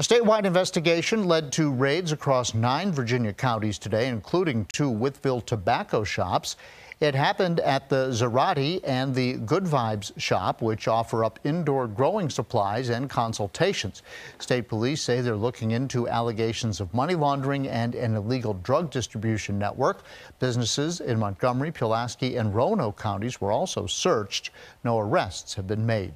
A statewide investigation led to raids across nine Virginia counties today, including two Wytheville tobacco shops. It happened at the Zerati and the Good Vibes shop, which offer up indoor growing supplies and consultations. State police say they're looking into allegations of money laundering and an illegal drug distribution network. Businesses in Montgomery, Pulaski, and Roanoke counties were also searched. No arrests have been made.